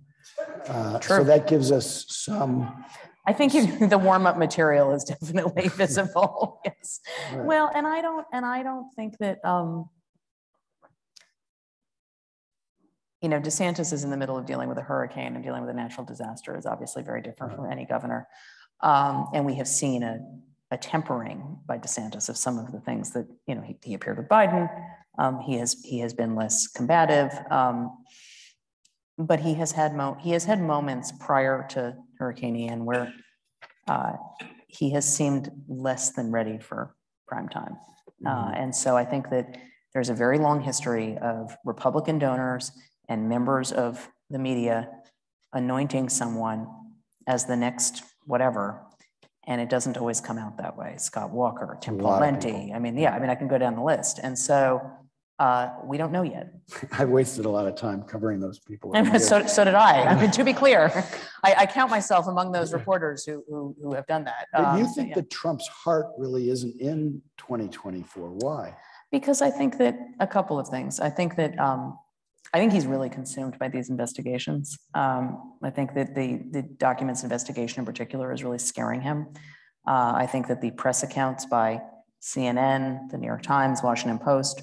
Uh, so that gives us some. I think the warm-up material is definitely visible. yes. Right. Well, and I don't, and I don't think that. Um, you know, DeSantis is in the middle of dealing with a hurricane and dealing with a natural disaster is obviously very different from any governor. Um, and we have seen a, a, tempering by DeSantis of some of the things that, you know, he, he appeared with Biden. Um, he has he has been less combative, um, but he has had mo- he has had moments prior to Hurricane Ian where uh, he has seemed less than ready for prime time. Uh, mm-hmm. and so I think that there's a very long history of Republican donors and members of the media anointing someone as the next whatever. And it doesn't always come out that way. Scott Walker, Tim Pawlenty. I mean, yeah, I mean, I can go down the list. And so uh, we don't know yet. I wasted a lot of time covering those people. And so, so did I. I mean, to be clear, I, I count myself among those reporters who, who, who have done that. But you Um, think yeah. that Trump's heart really isn't in 2024? Why? Because I think that a couple of things. I think that um, I think he's really consumed by these investigations. Um, I think that the the documents investigation in particular is really scaring him. Uh, I think that the press accounts by CNN, the New York Times, Washington Post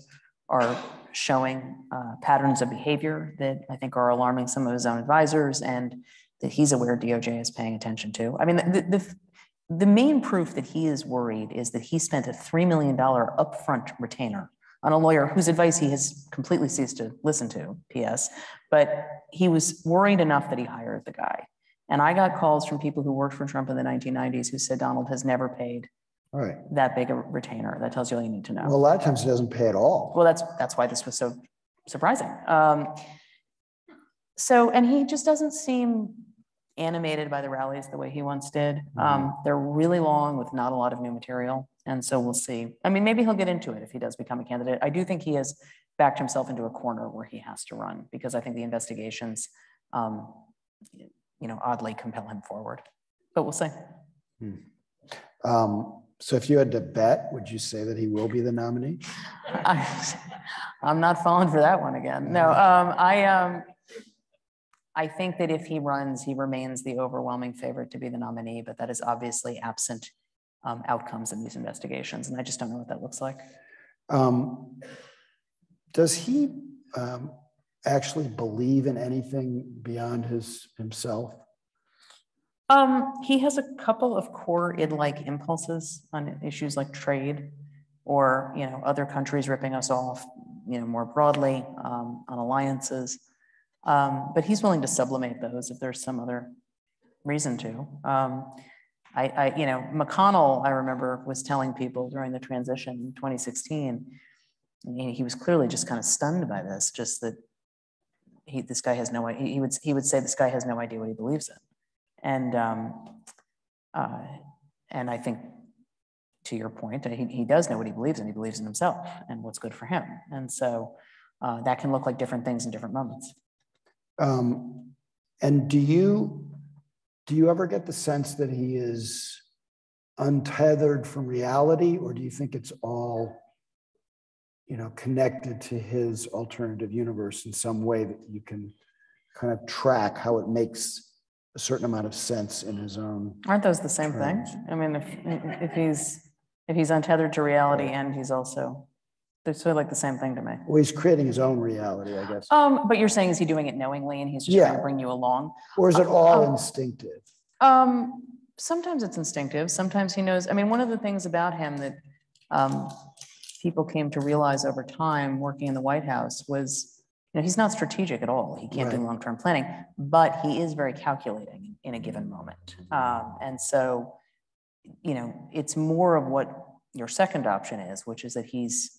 are showing uh, patterns of behavior that I think are alarming some of his own advisors and that he's aware DOJ is paying attention to. I mean, the, the, the main proof that he is worried is that he spent a $3 million upfront retainer on a lawyer whose advice he has completely ceased to listen to, PS. But he was worried enough that he hired the guy. And I got calls from people who worked for Trump in the 1990s who said Donald has never paid All right. that big a retainer. That tells you all you need to know. Well, a lot of times it doesn't pay at all. Well, that's, that's why this was so surprising. Um, so, and he just doesn't seem animated by the rallies the way he once did. Um, they're really long with not a lot of new material. And so we'll see. I mean, maybe he'll get into it if he does become a candidate. I do think he has backed himself into a corner where he has to run because I think the investigations, um, you know, oddly compel him forward. But we'll see. Um, so if you had to bet, would you say that he will be the nominee? I, I'm not falling for that one again. No, um, I, um, I think that if he runs, he remains the overwhelming favorite to be the nominee, but that is obviously absent um, outcomes in these investigations, and I just don't know what that looks like. Um, does he um, actually believe in anything beyond his himself? Um, he has a couple of core id-like impulses on issues like trade or, you know, other countries ripping us off, you know, more broadly um, on alliances. Um, but he's willing to sublimate those if there's some other reason to. Um, I, I, you know, McConnell, I remember, was telling people during the transition in 2016, and he, was clearly just kind of stunned by this, just that he, this guy has no, he would, he would say this guy has no idea what he believes in. And, um, uh, and I think to your point, he, he does know what he believes in. He believes in himself and what's good for him. And so uh, that can look like different things in different moments. Um, and do you do you ever get the sense that he is untethered from reality, or do you think it's all you know connected to his alternative universe in some way that you can kind of track how it makes a certain amount of sense in his own? Aren't those the same thing? I mean, if, if he's, if he's untethered to reality and he's also, they're sort of like the same thing to me. Well, he's creating his own reality, I guess. Um, but you're saying, is he doing it knowingly and he's just trying to bring you along? Or is it all um, instinctive? Um, sometimes it's instinctive. Sometimes he knows. I mean, one of the things about him that um, people came to realize over time working in the White House was, you know, he's not strategic at all. He can't do Right. long-term planning, but he is very calculating in a given moment. Um, and so, you know, it's more of what your second option is, which is that he's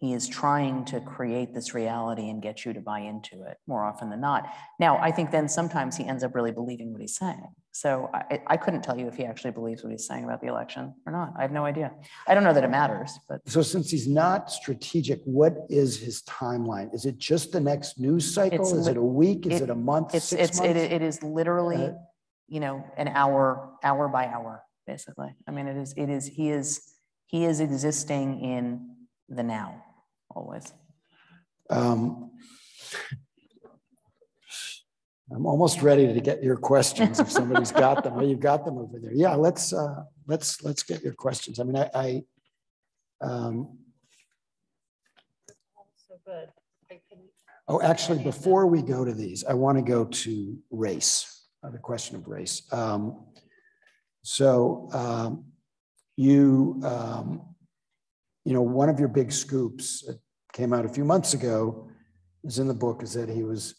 he is trying to create this reality and get you to buy into it more often than not. Now, I think then sometimes he ends up really believing what he's saying. So I, I couldn't tell you if he actually believes what he's saying about the election or not. I have no idea. I don't know that it matters, but So since he's not strategic, what is his timeline? Is it just the next news cycle? Is it a week? Is it- it a month? it's, Six it's, it, it is literally, Uh, you know, an hour, hour by hour, basically. I mean, it is, it is, he is, he is existing in the now, always. Um, I'm almost ready to get your questions if somebody's got them. Oh, you've got them over there. Yeah, let's, uh, let's, let's get your questions. I mean, I, I, um, So good. Oh, actually, before we go to these, I want to go to race, uh, the question of race. Um, So um, you, um, you know, one of your big scoops that came out a few months ago is in the book is that he was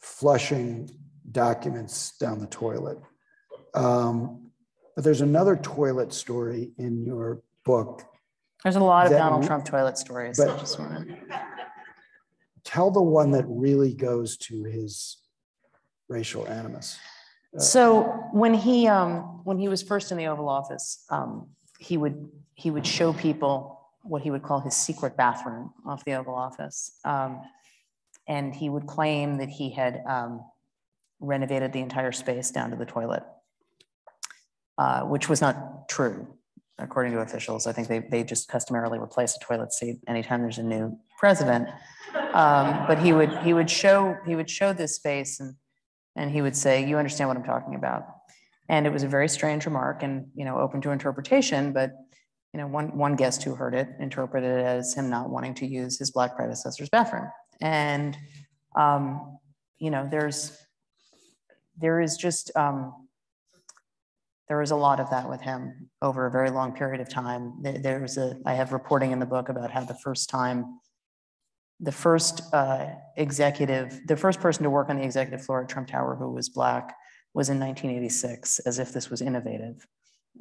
flushing documents down the toilet. Um, But there's another toilet story in your book. There's a lot of Donald Trump toilet stories. But I just want to. Tell the one that really goes to his racial animus. So when he, um, when he was first in the Oval Office, um, he would, he would show people what he would call his secret bathroom off the Oval Office. Um, and he would claim that he had, um, renovated the entire space down to the toilet, uh, which was not true, according to officials. I think they, they just customarily replace a toilet seat anytime there's a new president. Um, but he would, he would show, he would show this space and, and he would say, you understand what I'm talking about. And it was a very strange remark and, you know, open to interpretation, but, you know, one, one guest who heard it interpreted it as him not wanting to use his black predecessor's bathroom. And, um, you know, there's, there is just, um, there was a lot of that with him over a very long period of time. There, was a, I have reporting in the book about how the first time, the first uh, executive, the first person to work on the executive floor at Trump Tower who was black was in 1986, as if this was innovative.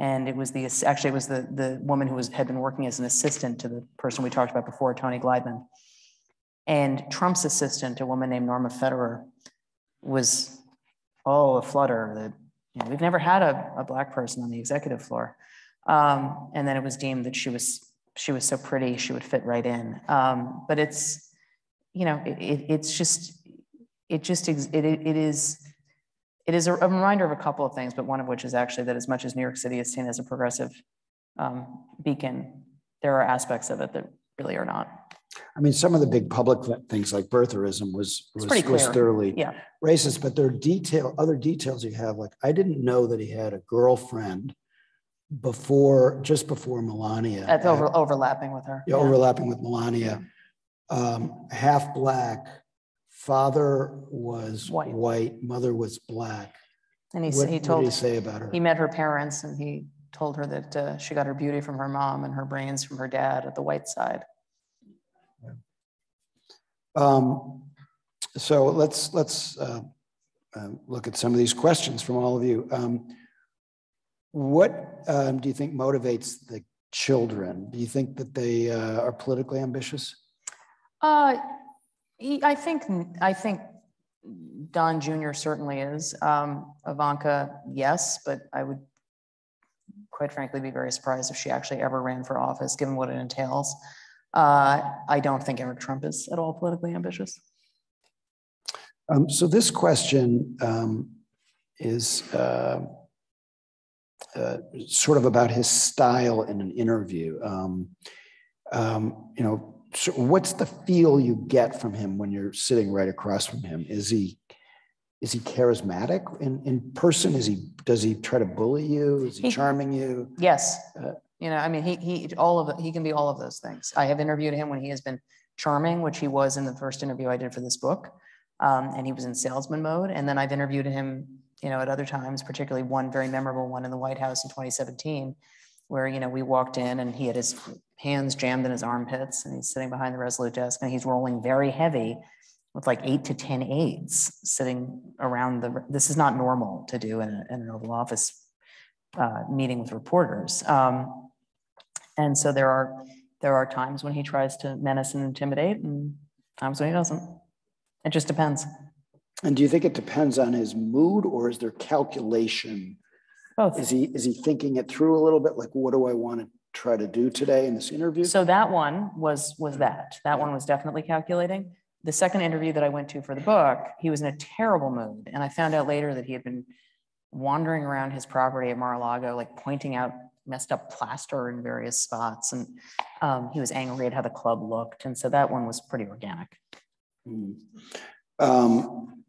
And it was the, actually it was the, the woman who was, had been working as an assistant to the person we talked about before, Tony Gliedman. And Trump's assistant, a woman named Norma Foerderer, was, oh, a flutter that you know, we've never had a, a black person on the executive floor. Um, and then it was deemed that she was she was so pretty she would fit right in. Um, but it's you know it, it, it's just it just it, it is it is a, a, reminder of a couple of things, but one of which is actually that as much as New York City is seen as a progressive um, beacon, there are aspects of it that really are not. I mean, some of the big public things like birtherism was was, was thoroughly yeah. racist, but there are detail other details you have. Like I didn't know that he had a girlfriend before, just before Melania. That's over, overlapping with her. Yeah, overlapping with Melania. Um, half black, father was White. white, mother was black. And he, What, he what did told, he say about her? he met her parents and he told her that uh, she got her beauty from her mom and her brains from her dad at the white side. Um, so let's let's uh, uh, look at some of these questions from all of you. Um, what um, do you think motivates the children? Do you think that they uh, are politically ambitious? I think, I think Don Jr. certainly is. Um, Ivanka, yes, but I would quite frankly be very surprised if she actually ever ran for office, given what it entails. Uh, I don't think Eric Trump is at all politically ambitious. Um, so this question um, is uh, uh, sort of about his style in an interview. Um, um, you know, so what's the feel you get from him when you're sitting right across from him? Is he is he charismatic in, in person? Is he does he try to bully you? Is he, He- charming you? Yes. Uh, You know, I mean, he, he, all of, he can be all of those things. I have interviewed him when he has been charming, which he was in the first interview I did for this book. Um, and he was in salesman mode. And then I've interviewed him, you know, at other times, particularly one very memorable one in the White House in 2017, where, you know, we walked in and he had his hands jammed in his armpits and he's sitting behind the Resolute desk and he's rolling very heavy with like eight to 10 aides sitting around the, this is not normal to do in, a, in an Oval Office uh, meeting with reporters. Um, and so there are there are times when he tries to menace and intimidate, and times when he doesn't. It just depends. And do you think it depends on his mood or is there calculation? Both. Is he is he thinking it through a little bit? Like, what do I want to try to do today in this interview? So that one was was that. That one was definitely calculating. The second interview that I went to for the book, he was in a terrible mood, and I found out later that he had been wandering around his property at Mar-a-Lago, like pointing out messed up plaster in various spots, and um, he was angry at how the club looked, and so that one was pretty organic. Hmm. Um,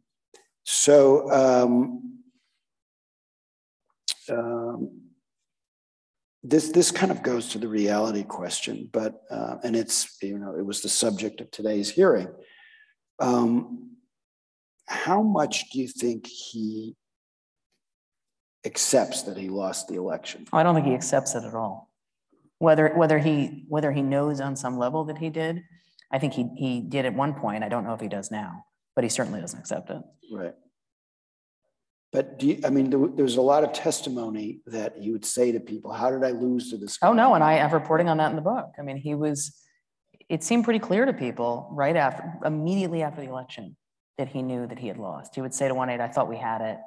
so, um, um, this this kind of goes to the reality question, but uh, and it's you know it was the subject of today's hearing. Um, how much do you think he accepts that he lost the election? I don't think he accepts it at all. Whether whether he whether he knows on some level that he did, I think he he did at one point. I don't know if he does now, but he certainly doesn't accept it. Right. But do you, I mean, there, there's a lot of testimony that he would say to people, "How did I lose to this?" Guy? Oh no, and I have reporting on that in the book. I mean, he was. It seemed pretty clear to people right after, immediately after the election, that he knew that he had lost. He would say to 1-8, "I thought we had it,"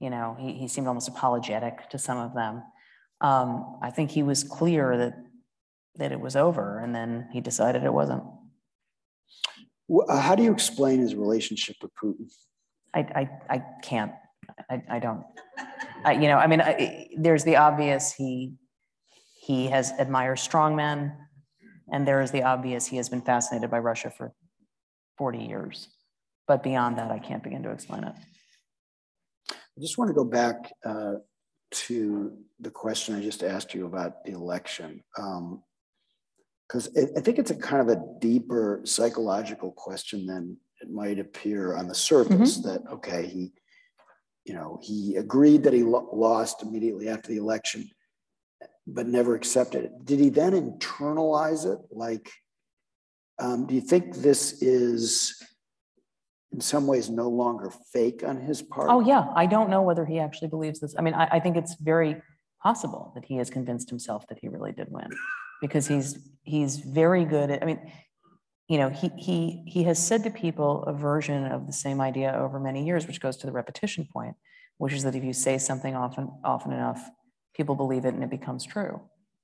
You know, he, he seemed almost apologetic to some of them. Um, I think he was clear that, that it was over and then he decided it wasn't. How do you explain his relationship with Putin? I, I, I can't, I, I don't. I, you know, I mean, I, there's the obvious, he, he has admires strongmen. And there is the obvious, he has been fascinated by Russia for 40 years. But beyond that, I can't begin to explain it. I just want to go back uh, to the question I just asked you about the election. Because I think it's a kind of a deeper psychological question than it might appear on the surface that, okay, he, you know, he agreed that he lo- lost immediately after the election, but never accepted it. Did he then internalize it? Like, um, do you think this is in some ways no longer fake on his part? Oh, yeah, I don't know whether he actually believes this. I mean, I, I think it's very possible that he has convinced himself that he really did win. Because he's, he's very good at, I mean, you know, he, he, he has said to people a version of the same idea over many years, which goes to the repetition point, which is that if you say something often, often enough, people believe it and it becomes true.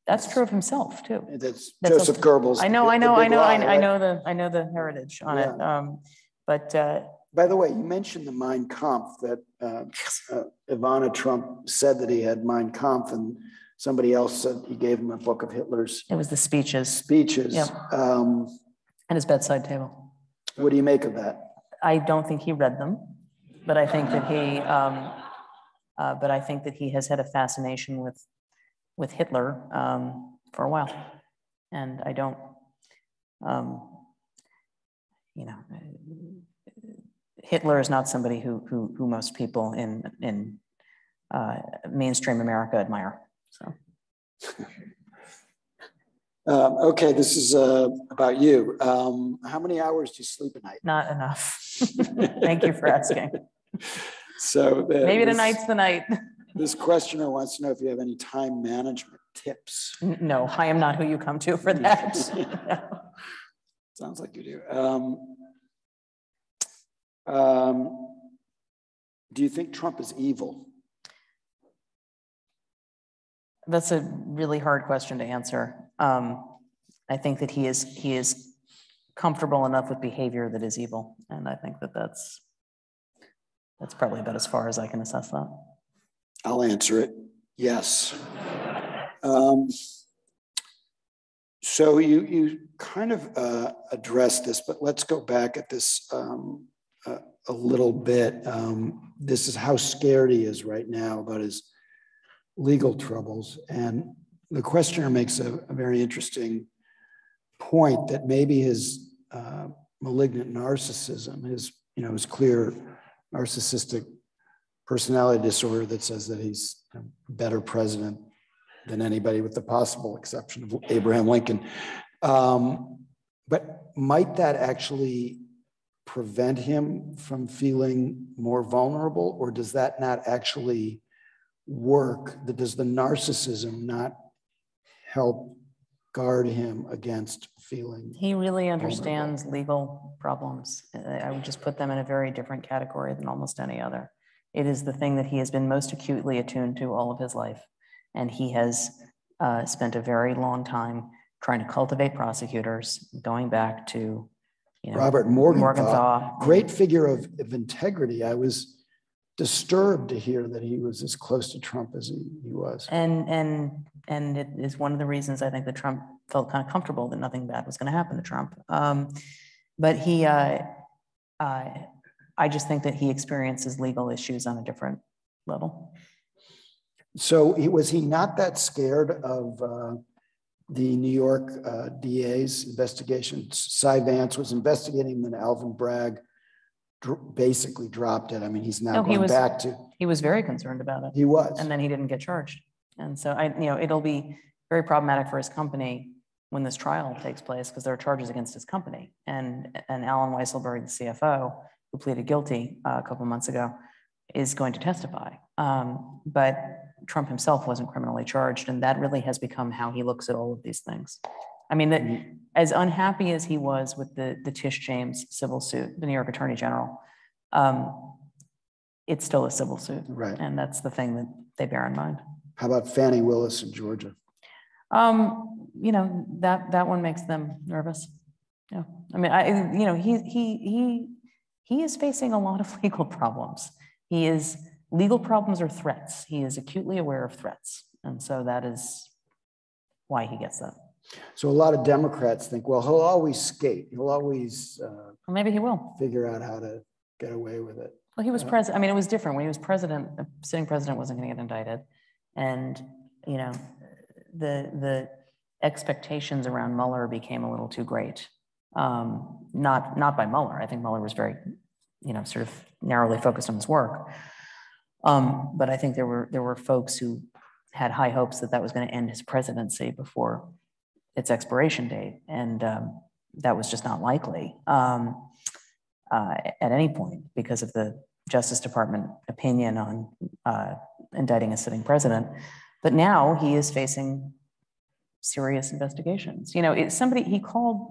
That's true of himself too. That's That's Joseph Goebbels. I know, I know, I know, I lie, I right? know the, I know the heritage on it. Um, but, uh, By the way, you mentioned the Mein Kampf that uh, uh, Ivana Trump said that he had Mein Kampf and somebody else said he gave him a book of Hitler's it was the speeches speeches. Yep. Um, and his bedside table. What do you make of that? I don't think he read them, but I think that he, um, uh, but I think that he has had a fascination with, with Hitler um, for a while. And I don't, um, you know, Hitler is not somebody who, who, who most people in, in uh, mainstream America admire. So Um, Okay, this is uh, about you. Um, How many hours do you sleep a night? not enough. Thank you for asking. So. uh, Maybe this- tonight's the night. This questioner wants to know if you have any time management tips. No, I am not who you come to for that. No. Sounds like you do. Um, um, Do you think Trump is evil? That's a really hard question to answer. Um, I think that he is, he is comfortable enough with behavior that is evil. And I think that that's, that's probably about as far as I can assess that. I'll answer it. Yes. Um, So you, you kind of uh, addressed this, but let's go back at this um, a a little bit. Um, This is how scared he is right now about his legal troubles. And the questioner makes a, a very interesting point that maybe his uh, malignant narcissism, his, you know, his clear narcissistic personality disorder that says that he's a better president than anybody with the possible exception of Abraham Lincoln. Um, But might that actually prevent him from feeling more vulnerable? Or does that not actually work? That Does the narcissism not help guard him against feeling? He really understands legal problems. I would just put them in a very different category than almost any other. It is the thing that he has been most acutely attuned to all of his life. And he has uh, spent a very long time trying to cultivate prosecutors, going back to, you know, Robert Morgenthau, Morgenthau. great figure of, of integrity. I was disturbed to hear that he was as close to Trump as he, he was. And, and, and it is one of the reasons I think that Trump felt kind of comfortable that nothing bad was going to happen to Trump. Um, But he, uh, uh, I just think that he experiences legal issues on a different level. So he, was he not that scared of uh, the New York uh, DA's investigation? Cy Vance was investigating, then Alvin Bragg basically dropped it. I mean, he's now No, he going was- back to, He was very concerned about it. he was. And then he didn't get charged. And so I, you know, it'll be very problematic for his company when this trial takes place because there are charges against his company. And, and Allen Weisselberg, the CFO, who pleaded guilty uh, a couple months ago, is going to testify. Um, But Trump himself wasn't criminally charged, and that really has become how he looks at all of these things. I mean, that as unhappy as he was with the, the Tish James civil suit, the New York Attorney General, um, it's still a civil suit. Right. And that's the thing that they bear in mind. How about Fani Willis in Georgia? Um, you know, that, that one makes them nervous. Yeah, I mean, I, you know, he, he, he, he is facing a lot of legal problems. He is, legal problems are threats. He is acutely aware of threats. And so that is why he gets that. So a lot of Democrats think, well, he'll always skate. He'll always uh, Well, maybe he will. figure out how to get away with it. Well, he was Yeah. president. I mean, it was different. When he was president, the sitting president wasn't going to get indicted. And, you know, the, the expectations around Mueller became a little too great. Um, not, not by Mueller. I think Mueller was very, you know, sort of narrowly focused on his work. Um, but I think there were, there were folks who had high hopes that that was going to end his presidency before its expiration date. And um, that was just not likely. Um, uh, at any point because of the Justice Department opinion on uh, indicting a sitting president. But now he is facing serious investigations. You know, somebody he called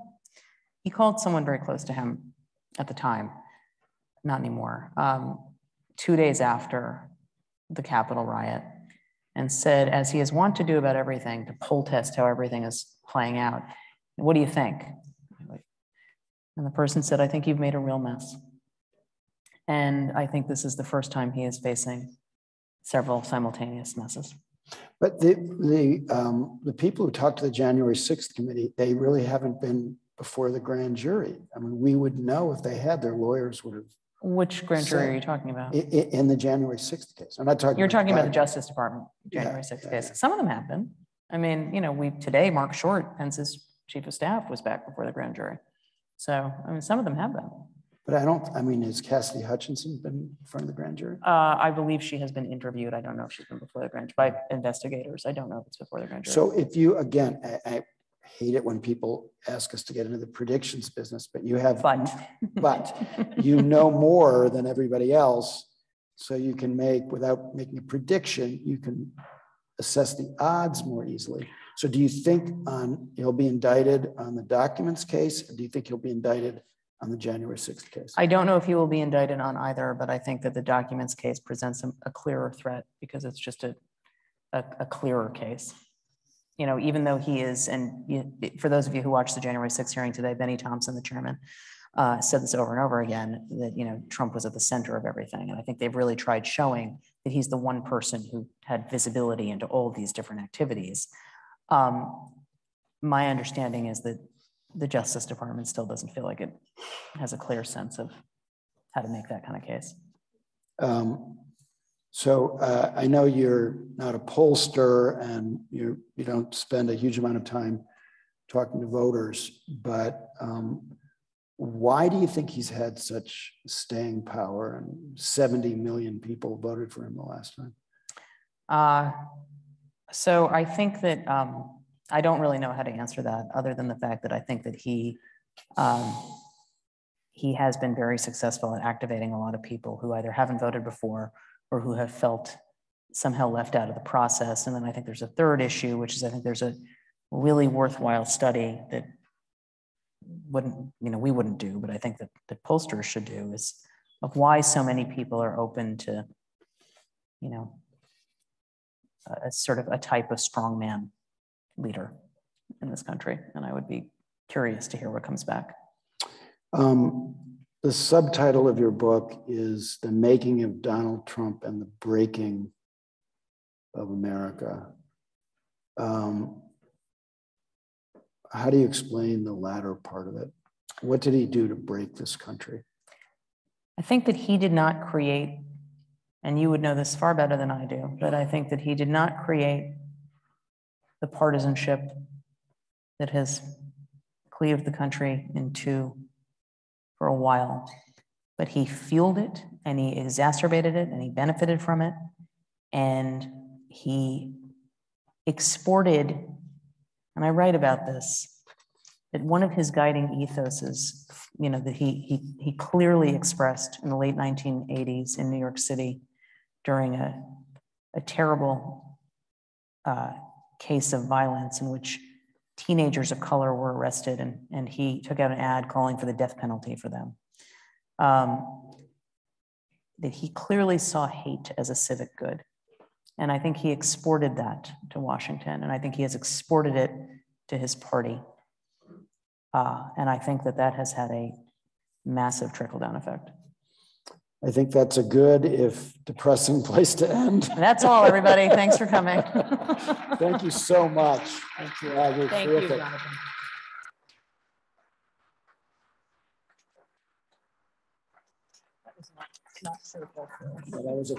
he called someone very close to him at the time, not anymore. Um, two days after the Capitol riot, and said, as he is wont to do about everything, to poll test how everything is playing out. What do you think? And the person said, I think you've made a real mess. And I think this is the first time he is facing several simultaneous messes. But the, the, um, the people who talked to the January 6th committee, they really haven't been before the grand jury. I mean, we would know if they had, their lawyers would have, Which grand jury are you talking about? i- i- in the January 6th case. I'm not talking. You're talking about the Justice Department, Yeah, January 6th yeah, case. yeah. Some of them have been. I mean, you know, we, today, Marc Short, Pence's chief of staff, was back before the grand jury. So, I mean, some of them have been. But I don't, I mean, has Cassidy Hutchinson been in front of the grand jury? Uh, I believe she has been interviewed. I don't know if she's been before the grand, by investigators. I don't know if it's before the grand jury. So if you, again, I, I hate it when people ask us to get into the predictions business, but you have, But. but you know more than everybody else. So you can make, without making a prediction, you can assess the odds more easily. So do you think on, he'll be indicted on the documents case? Or do you think he'll be indicted on the January 6th case? I don't know if he will be indicted on either, but I think that the documents case presents him a clearer threat because it's just a, a, a clearer case. You know, even though he is, and you- for those of you who watched the January 6th hearing today, Bennie Thompson, the chairman, uh, said this over and over again, that, you know, Trump was at the center of everything. And I think they've really tried showing that he's the one person who had visibility into all these different activities. Um, My understanding is that the Justice Department still doesn't feel like it has a clear sense of how to make that kind of case. Um, So uh, I know you're not a pollster and you, you don't spend a huge amount of time talking to voters, but um, why do you think he's had such staying power and 70 million people voted for him the last time? Uh, So I think that, um, I don't really know how to answer that, other than the fact that I think that he, um, he has been very successful at activating a lot of people who either haven't voted before or who have felt somehow left out of the process. And then I think there's a third issue, which is I think there's a really worthwhile study that wouldn't, you know, we wouldn't do, but I think that the pollsters should do is of why so many people are open to, you know, a a sort of a type of strongman leader in this country. And I would be curious to hear what comes back. Um, The subtitle of your book is The Making of Donald Trump and the Breaking of America. Um, How do you explain the latter part of it? What did he do to break this country? I think that he did not create, and you would know this far better than I do, but I think that he did not create the partisanship that has cleaved the country in two for a while. But he fueled it and he exacerbated it and he benefited from it. And he exported, and I write about this, that one of his guiding ethoses, you know, that he, he, he clearly expressed in the late 1980s in New York City during a, a terrible uh, case of violence in which teenagers of color were arrested and, and he took out an ad calling for the death penalty for them. Um, that he clearly saw hate as a civic good. And I think he exported that to Washington, and I think he has exported it to his party. Uh, And I think that that has had a massive trickle-down effect. I think that's a good, if depressing place to end. That's all, everybody. Thanks for coming. Thank you so much. Thank you. you're Thank you. Jonathan. That was a